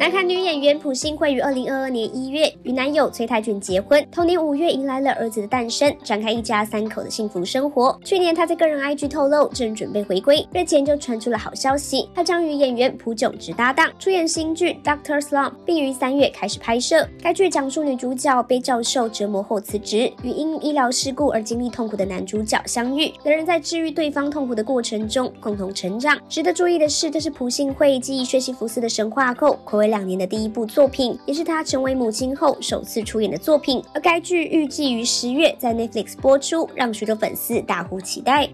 南韩女演员朴信惠于二零二二年一月与男友崔泰俊结婚，同年五月迎来了儿子的诞生，展开一家三口的幸福生活。去年她在个人 IG 透露正准备回归，日前就传出了好消息，她将与演员朴炯植搭档出演新剧《Doctor Slump》，并于三月开始拍摄。该剧讲述女主角被教授折磨后辞职，与因医疗事故而经历痛苦的男主角相遇，两人在治愈对方痛苦的过程中共同成长。值得注意的是，这是朴信惠继《学习福斯的神话》后，暌违两年的第一部作品，也是她成为母亲后首次出演的作品。而该剧预计于十月在 Netflix 播出，让许多粉丝大呼期待。